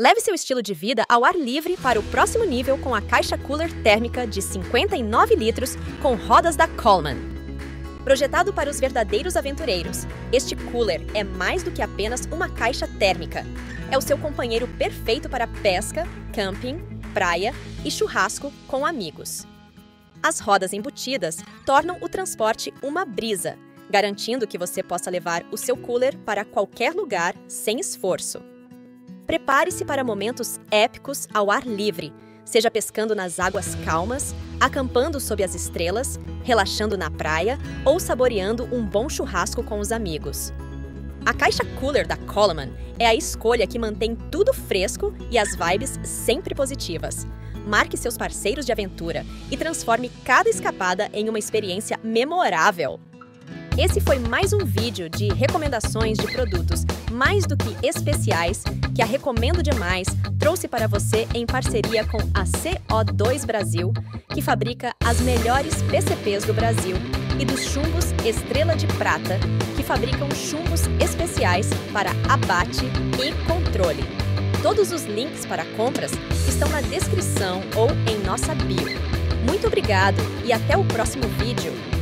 Leve seu estilo de vida ao ar livre para o próximo nível com a caixa cooler térmica de 59 litros com rodas da Coleman. Projetado para os verdadeiros aventureiros, este cooler é mais do que apenas uma caixa térmica. É o seu companheiro perfeito para pesca, camping, praia e churrasco com amigos. As rodas embutidas tornam o transporte uma brisa, garantindo que você possa levar o seu cooler para qualquer lugar sem esforço. Prepare-se para momentos épicos ao ar livre, seja pescando nas águas calmas, acampando sob as estrelas, relaxando na praia ou saboreando um bom churrasco com os amigos. A caixa cooler da Coleman é a escolha que mantém tudo fresco e as vibes sempre positivas. Marque seus parceiros de aventura e transforme cada escapada em uma experiência memorável. Esse foi mais um vídeo de recomendações de produtos mais do que especiais que a Recomendo Demais trouxe para você em parceria com a CO2 Brasil, que fabrica as melhores PCPs do Brasil, e dos chumbos Estrela de Prata, que fabricam chumbos especiais para abate e controle. Todos os links para compras estão na descrição ou em nossa bio. Muito obrigado e até o próximo vídeo!